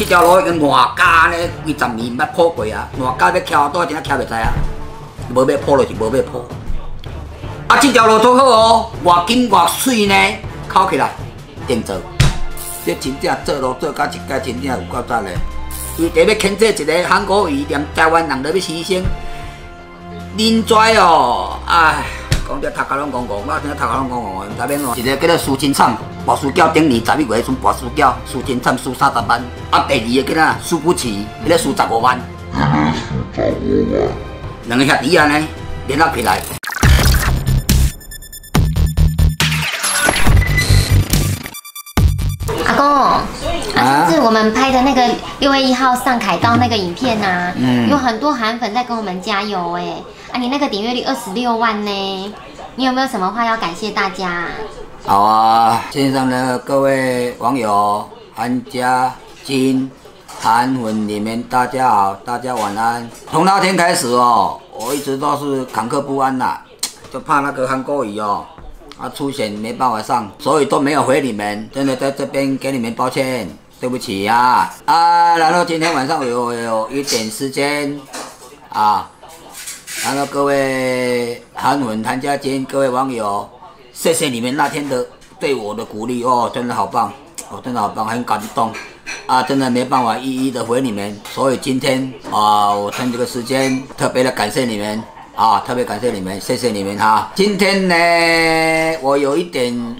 这条路已经外加呢，几十年捌破过啊，外加要桥多，真正桥袂知啊，无要破就是无要破。啊，这条路做好哦，外景外水呢，考起来定做。这真正做路做到一届真正有够赞的。伊特别牵制一个韩国瑜，连台湾人都要牺牲。人才哦，唉，讲这头壳拢戆戆，我听头壳拢戆戆，唔知免哦。一个叫做苏金灿，博士教顶年十一月阵博士教，苏金灿输三十万。啊，第二个叫做苏不齐，迄个输十五万。十五万。两个兄弟啊呢联合起来。阿公，啊，上次我们拍的那个六月一号上凯道那个影片呐，有很多韩粉在跟我们加油哎，啊，你那个点阅率二十六万呢，你有没有什么话要感谢大家？好啊，线上的各位网友，韩家金、韩粉你们大家好，大家晚安。从那天开始哦，我一直都是坎坷不安呐，就怕那个韩国语哦。啊，出险没办法上，所以都没有回你们，真的在这边给你们抱歉，对不起呀。啊，然后今天晚上有有一点时间，啊，然后各位韩文、谭家坚，各位网友，谢谢你们那天的对我的鼓励哦，真的好棒，哦，真的好棒，很感动，啊，真的没办法一一的回你们，所以今天啊，我趁这个时间特别的感谢你们。啊，特别感谢你们，谢谢你们哈。今天呢，我有一点，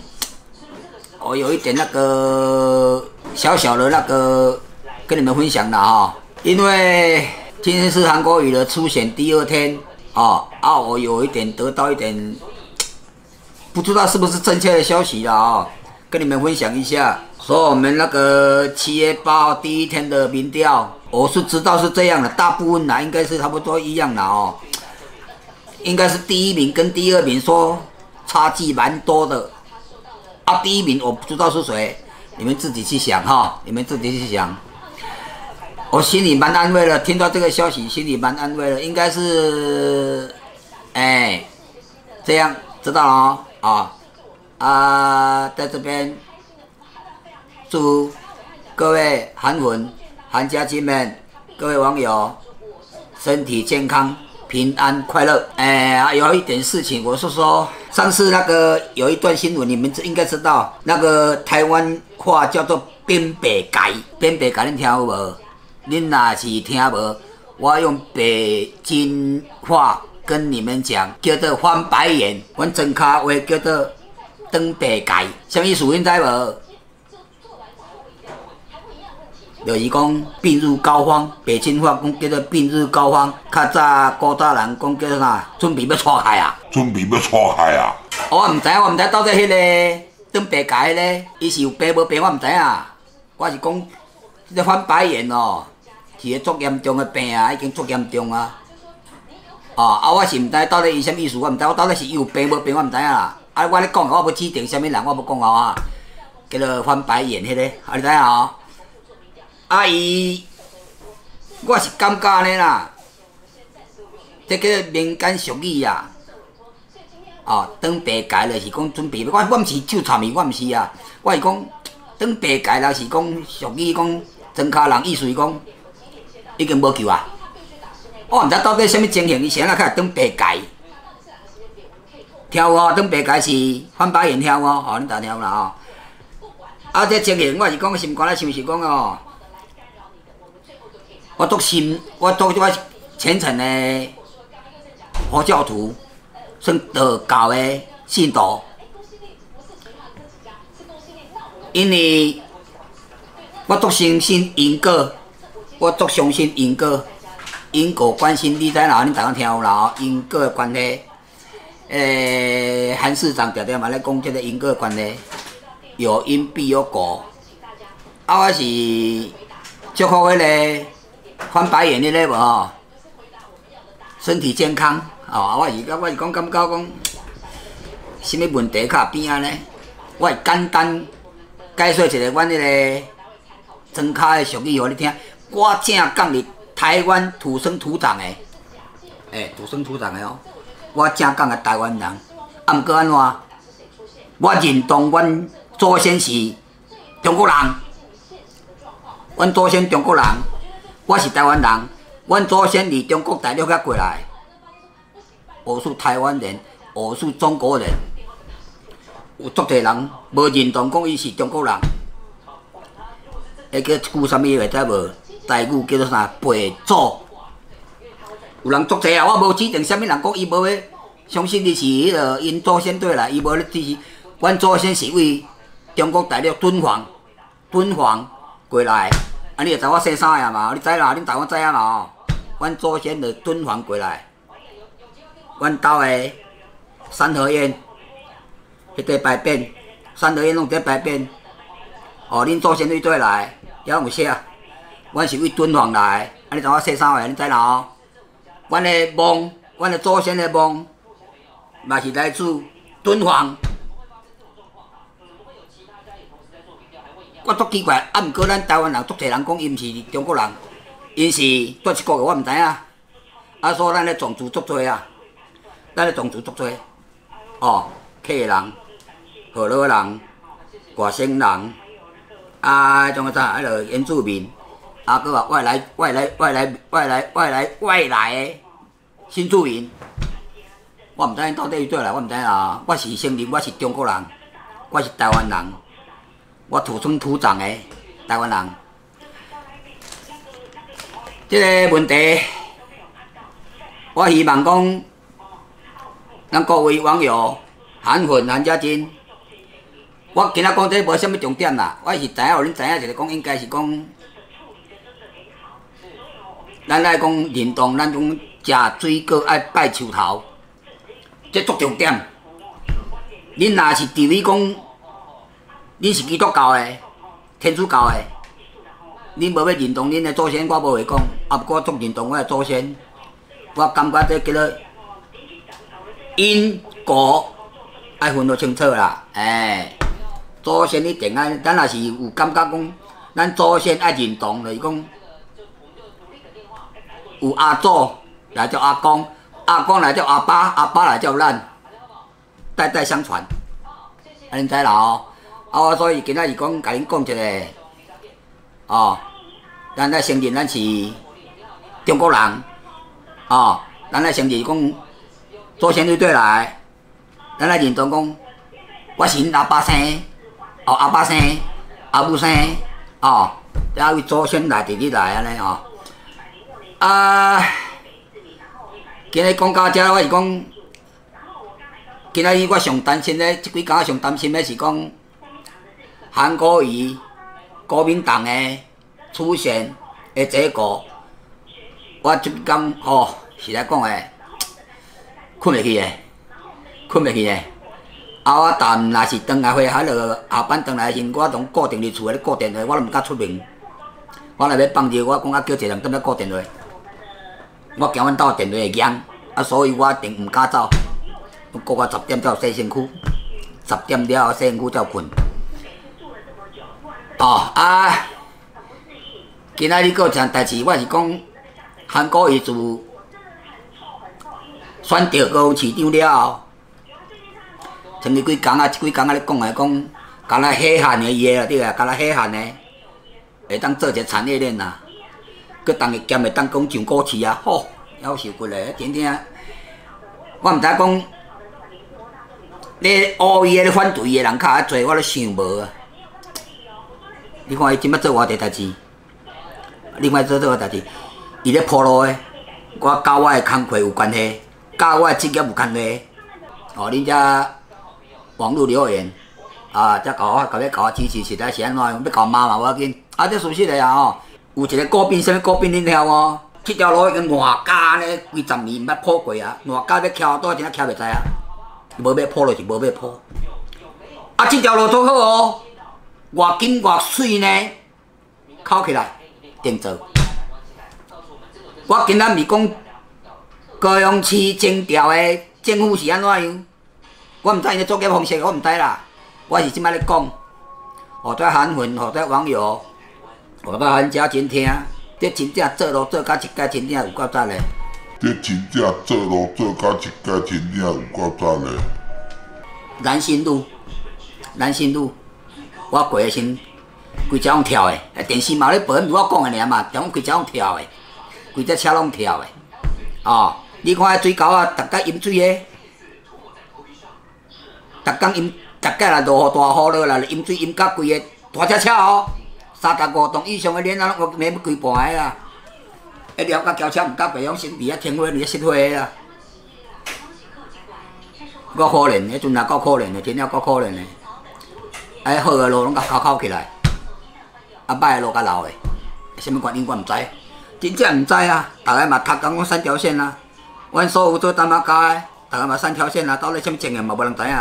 我有一点那个小小的那个跟你们分享的哈。因为今天是韩国语的初选第二天啊啊，我有一点得到一点 不知道是不是正确的消息了啊，跟你们分享一下。说我们那个七月八号第一天的民调，我是知道是这样的，大部分呢应该是差不多一样的哦。应该是第一名跟第二名说差距蛮多的，啊，第一名我不知道是谁，你们自己去想哈，你们自己去想。我心里蛮安慰的，听到这个消息心里蛮安慰的，应该是，哎，这样知道了哦啊啊，在这边祝各位韩文、韩家亲们、各位网友身体健康。平安快乐，哎，有一点事情，我是说，上次那个有一段新闻，你们应该知道，那个台湾话叫做“边北改”，边北改，你听有无？恁若是听无，我用北京话跟你们讲，叫做翻白眼，阮真卡话叫做“登白界”，什么意思？恁知无？就是讲病入膏肓，北京话讲叫做病入膏肓。较早古早人讲叫做啥？准备要出海啊！准备要出海啊！我唔知，我唔知到底迄个登白界迄个，伊是有病无病，我唔知啊。我是讲，这个翻白眼哦，是个足严重的病啊，已经足严重啊。哦，啊，我是毋知到底伊啥意思，我毋知我到底是有病无病，我毋知啊。啊，我咧讲，我要指定啥物人，我要讲啊。叫做翻白眼迄个，啊，你知啊？阿姨，我是感觉安尼啦，这个民间俗语啊，哦，当白界就是讲准备，我我毋是手插面，我毋是啊，我是讲当白界啦是讲俗语讲，真卡人意思是讲已经无救啊。我毋知到底什么情形，伊先啊开当白界，听有当白界是翻白眼听哦，吼，恁大听啦吼。啊，这情形我是讲心肝咧，是毋是讲哦？我做信，我做我虔诚的佛教徒，算道教的信徒，因为我足相信因果，我足相信因果，因果关心你知啦，你大家听有啦，因果的关系。诶，韩市长常常嘛咧讲这个因果关系，有因必有果。啊，我是祝福迄个。翻白眼的咧无吼，身体健康哦。我是讲，我是讲感觉讲，什么问题较边啊呢？我会简单解说一个阮迄个装卡的俗语互你听。我正讲你台湾土生土长的，诶，土生土长的哦。我正讲个台湾人，啊，毋过安怎？我认同阮祖先是中国人。阮祖先中国人，我是台湾人，阮祖先伫中国大陆遐过来，我是台湾人，我是中国人。有足侪人无认同讲伊是中国人，迄个句啥物话知无？台语叫做啥？背祖。有人作者啊，我无指定啥物人讲伊无要相信你是迄个因祖先对来，伊无咧支持。阮祖先是为中国大陆敦煌，敦煌过来。啊，你会知我姓啥呀嘛？你知啦？恁台湾知影嘛？阮祖先就敦煌过来，阮兜诶三合院。迄块牌匾，三合院拢伫牌匾。哦，恁祖先对对来，也有写。阮是为敦煌来，啊，你知我说啥话？你知啦？阮的梦，阮的祖先的梦，嘛是来自敦煌。我足奇怪，啊，毋过咱台湾人足侪人讲，伊毋是中国人，因是倒一国个，我毋知影。啊，所以咱咧种族足多啊，咱咧种族足多。哦，客人。荷兰人、外省人，啊，种个啥？迄个原住民，啊，搁话外来、外来、外来、外来、外来、外来的新住民，我毋知因到底对来，我毋知影啊。我是承认我是中国人，我是台湾人，我土生土长的台湾人。即个问题，我希望讲，咱各位网友，韩粉、韩家珍。我今仔讲这无啥物重点啦，我是知影，互恁知影就是讲，应该是讲，咱爱讲认同，咱讲食水果爱拜树头，这足重点。恁若是伫位讲，恁是基督教的、天主教的，恁无要认同恁的祖先，我无会讲。啊，不过我足认同我的祖先，我感觉这叫做因果爱分得清楚啦，哎。祖先一定爱，咱也是有感觉讲，咱祖先爱认同，就是讲有阿祖来叫阿公，阿公来叫阿爸，阿爸来叫咱，代代相传。啊，恁知啦哦。啊，所以今仔日讲，甲恁讲一个，哦，咱来承认咱是中国人，哦，咱来承认讲祖先对对来，咱来认同讲我是恁阿爸生。哦，阿爸生，阿母生，哦，还有祖先来，弟弟来安尼哦。啊，今日讲到遮，我是讲，今仔日我上担心的，即几工上担心的是讲，韩国瑜国民党诶出现的结果，我即工哦是来讲的，困袂去的，困袂去的。啊！我但若是转来回，还落下班转来时，我拢固定伫厝咧固电话，我都毋敢出门。我若要放热，我讲啊叫一个人踮咧固电话。我惊阮兜电话会响，啊，所以我一定毋敢走。过我十点才有洗身躯，十点了后洗身躯才有困。哦啊！今仔日搁有一件代志，我是讲韩国伊自选着高雄市长了后。前日几工啊，即几工啊咧讲来讲，敢若稀罕的伊个对啊，敢若稀罕的，会当做一个产业链呐。佮当日兼会当讲上股市啊，吼，夭寿骨嘞，天天。我毋知讲，咧乌伊咧反对个人较较侪，我咧想无啊。你看伊即摆做偌济代志，另外做做代志，伊咧铺路诶，我甲我的工课有关系，甲我的职业有关系。哦，恁遮。网络留言，啊，则甲我，甲要甲我支持，实在是安怎？要甲骂嘛，无要紧。啊，这熟悉的啊吼，有一个高兵，什么高兵恁晓无？这条路已经外加呢，几十年毋捌破过啊，外加要桥多真正桥袂知啊，无要破就是无要破。啊，这条路做好哦，偌紧偌水呢，敲起来定做。我今仔是讲高雄市征调的政府是安怎样？我毋知因咧作业方式，我毋知啦。我是即摆咧讲，互蹛韩粉，互蹛网友，互蹛韩家真听，这真正做路做甲一届真正有够赞嘞。这真正做路做甲一届真正有够赞嘞。南新路，南新路，我过时，规只拢跳的，电视嘛咧播，毋是我讲的尔嘛，中规只拢跳的，规只车拢跳的，哦，你看迄水沟啊，逐家饮水的，逐工饮，逐家来落雨大雨落来，饮水饮甲规个大车车哦，三十五吨以上的连啊，拢免几半个啦，一了甲轿车毋甲白用身边啊，天花咧熄火啦，够可怜，迄阵也够可怜的，真了够可怜的，哎，好个路拢甲考考起来。啊，歹的路较老的，什么原因我毋知，真正毋知啊！逐个嘛读讲讲三条线啊，阮所有做担马家的，逐个嘛三条线啊，到底什么情形嘛无人知影，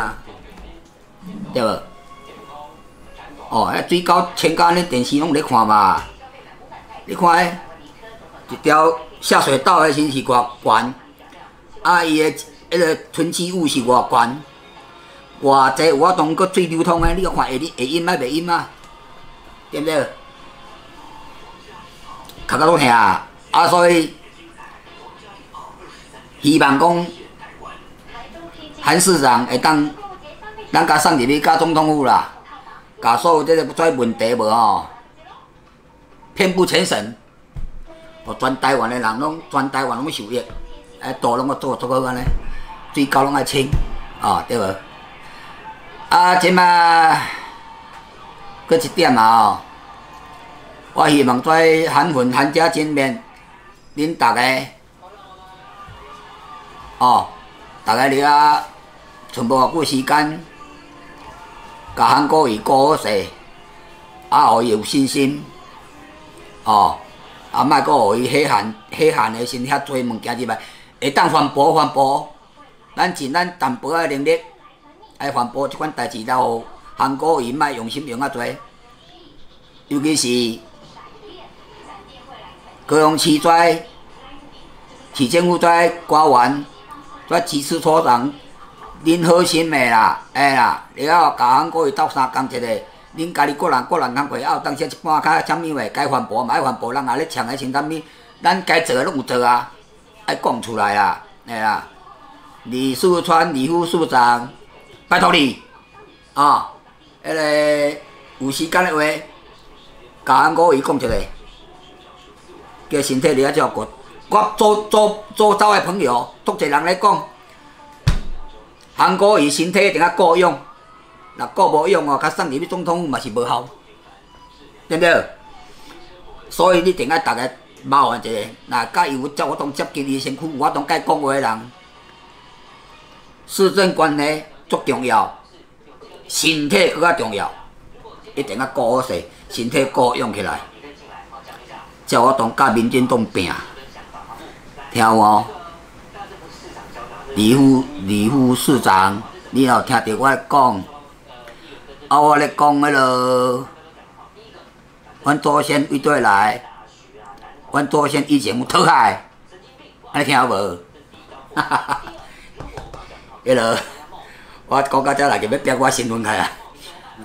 对无？哦，迄水沟千家咧电视拢咧看嘛，你看迄一条下水道诶先是偌悬，啊伊的迄个囤积物是偌悬，偌济有法当搁水流通的，你看会会阴啊袂阴啊？对不对？较较拢听啊！啊，所以希望讲韩市长会当咱甲送入去甲总统府啦，甲所有这个跩问题无吼，遍布全省，互全台湾的人拢全台湾拢要受益，哎，道拢要做做好安尼，水沟拢爱清，哦，对无？啊，即摆。搁一点啊哦，我希望在韩粉韩家见面，恁逐个哦，逐个你啊，全部偌久时间，甲韩国瑜过好势，啊，互伊有信心，哦，啊，莫阁互伊稀罕稀罕的先遐侪物件入来，会当环保环保，咱尽咱淡薄仔能力，爱环保即款代志，然后。韩国伊莫用心用啊侪，尤其是高雄市在市政府在官员在支持所长，恁好心的啦，哎啦，了后甲韩国伊斗相共一个，恁家己个人个人工课，还有当时一半卡啥物话该环保嘛爱环保，人也咧抢个承担物，咱该做的拢有做啊，爱讲出来啊，哎啦，李四川李副市长，拜托你，啊！迄个有时间的话，甲俺各位讲一下，叫身体你啊照顾。我做做做走的朋友，足侪人咧讲，韩国伊身体一定要够用，若够无用哦，甲送入去总统嘛是无效，对不对？所以你一定要逐个麻烦一下，若甲有接我当接近伊身躯，我当甲讲话的人，市政关系足重要。身体搁较重要，一定要顾好势，身体顾用起来，叫我当甲民进党拼，听有无？李副李副市长，你有听着我讲？啊，我咧讲迄落，阮祖先一对来，阮祖先以前有讨海，安尼听有无？哈哈，迄落。我讲到遮来就要标我身份开啊！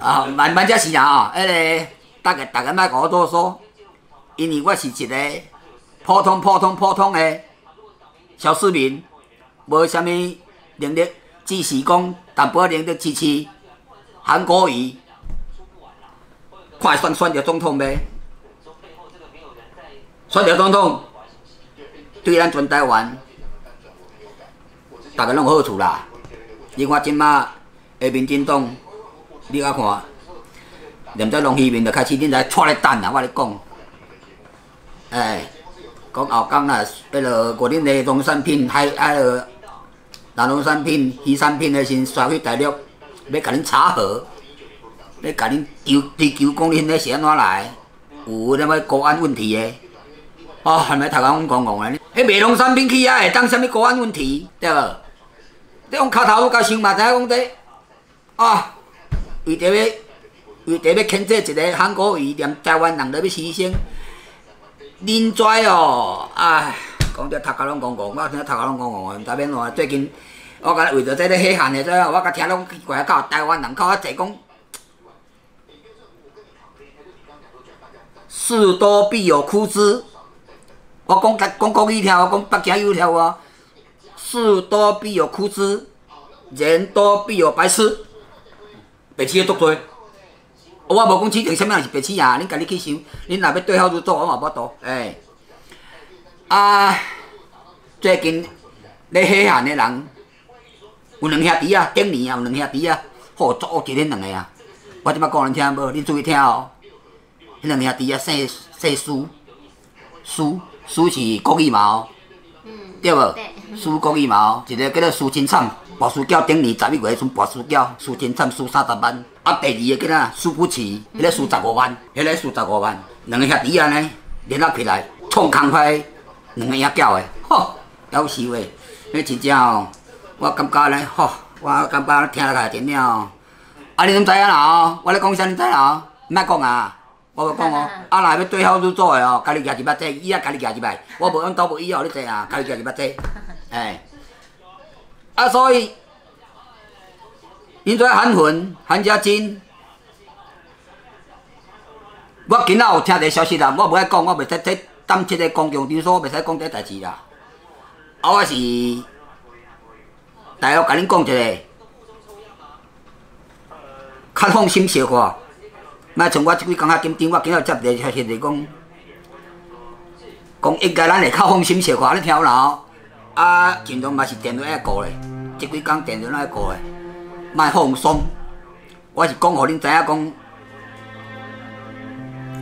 啊，慢慢才是啊！迄个，逐个逐个莫甲我啰嗦，因为我是一个普通普通普通的小市民，无啥物能力，只是讲淡薄仔能力支持韩国瑜，快选选着总统呗！选着总统，对咱全台湾，逐个拢有好处啦。你看即马下民进党，你啊看，连在龙溪面就开始恁在拖咧等啊！我咧讲，哎，讲后港啊，迄落国恁的农产品，海迄落南农产品、鱼产品的先刷去大陆，要甲恁查核，要甲恁求追求讲恁那是安怎来，有啥物国安问题的？哦，还咪头讲讲讲的，迄卖农产品去啊，会当啥物国安问题，对无？你用脚头甲想嘛，知影讲这啊，为着要为着要牵制一个韩国瑜，连台湾人都要牺牲，恁跩哦，唉，讲着头壳拢戆戆，我听头壳拢戆戆，毋知免怎。最近我甲为着这个稀罕的，这我甲听拢奇怪，到台湾人靠较济讲，事多必有枯枝。我讲讲国语听，我讲北京有条啊。事多必有枯枝，人多必有白痴，白痴足多。我无讲指定什么人是白痴啊，恁家己去想，恁若要对号入座，我嘛无度。哎，啊，最近咧稀罕的人有两兄弟啊，顶年啊有两兄弟啊，好作恶一恁两个啊。我即摆讲恁听无？恁注意听哦。迄两兄弟啊，姓姓苏，苏苏是国语嘛哦，对无？苏国语嘛哦，一个叫做苏金灿，博士缴顶年十一月阵博士缴，苏金灿输三十万。啊，第二个叫哪？苏富奇，迄个输十五万，迄个输十五万。两个兄弟安尼联合起来，创空快，两个也缴的，吼，夭寿的！迄真正哦，我感觉咧，吼，我感觉听了真了哦。啊，你拢知影啦哦，我咧讲啥你知啦哦，莫讲啊，我要讲哦。啊，若要对号入座的哦，家己举一百只，伊也家己举一摆，我无用倒无伊哦，你知啊？家己举一百只，哎，啊，所以。因跩韩魂、韩家金，我今仔有听个消息啦，我无爱讲，我袂使在当即个公共场所，袂使讲这代志啦。啊，我是大约甲恁讲一个，较放心小看。莫像我即几工仔紧张，我今仔接一个消息是讲，讲应该咱会较放心小看，你听有啦？啊，尽量嘛是电话爱顾咧，即几工电话爱顾咧。卖放松，我是讲，互恁知影讲，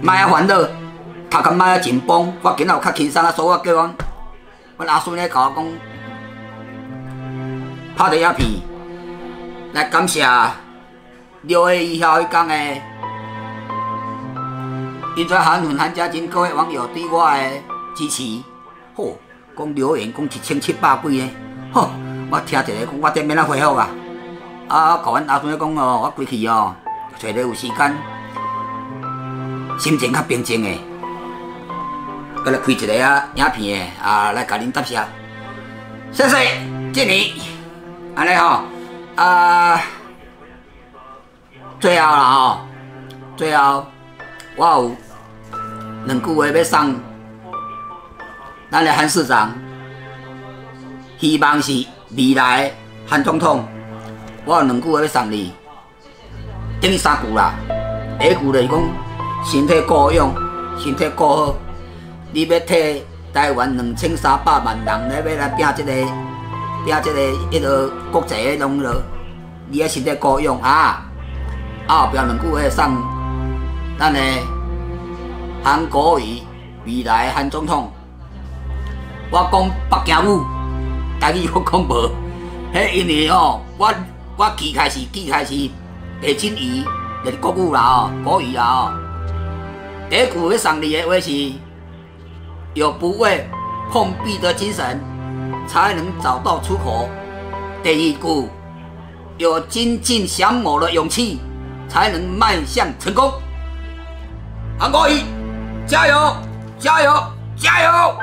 卖遐烦恼，头壳卖啊紧绷。我今仔有较轻松啊，所以我叫阮，阮阿孙咧甲我讲，拍第影片来感谢六月一号迄天诶，因跩韩文韩家金各位网友对我诶支持，吼，讲留言讲一千七百几个，吼，我听一个讲，我顶免啊回复啊。啊！甲阮阿孙咧讲哦，我归去哦，找咧有时间，心情较平静诶，搁来开一个啊影片诶，啊来甲恁答谢，谢谢，敬你，安尼吼，啊，最后啦吼，最后我有两句话要送咱的韩市长，希望是未来韩总统。我有两句话要送你，等于三句啦。第一句就是讲，身体保养，身体顾好。你要替台湾两千三百万人咧，要来拼这个，拼这个一个国际的拢了，你要身体顾养啊！啊，后壁两句话送咱的韩国瑜未来韩总统。我讲北京舞，台语我讲无，迄因为吼我。我记开始，记开始，白金鱼就是国语啦哦，国语啦哦。第一句要送你的话是：有不畏碰壁的精神，才能找到出口。第二句有精进降魔的勇气，才能迈向成功。韩国瑜，加油，加油，加油！